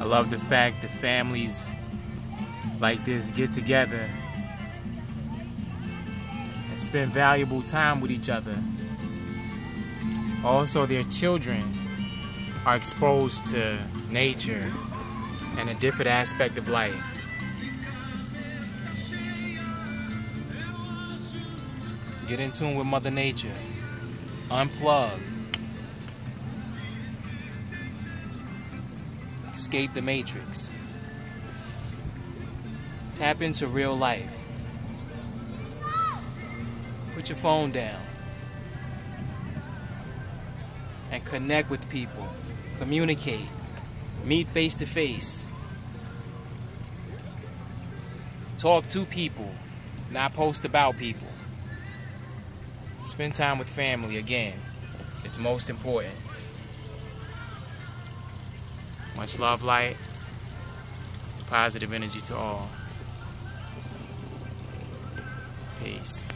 I love the fact that families like this get together and spend valuable time with each other. Also, their children are exposed to nature and a different aspect of life. Get in tune with Mother Nature. Unplugged. Escape the matrix. Tap into real life. Put your phone down. And connect with people. Communicate. Meet face to face. Talk to people, not post about people. Spend time with family again. It's most important. Much love, light, positive energy to all. Peace.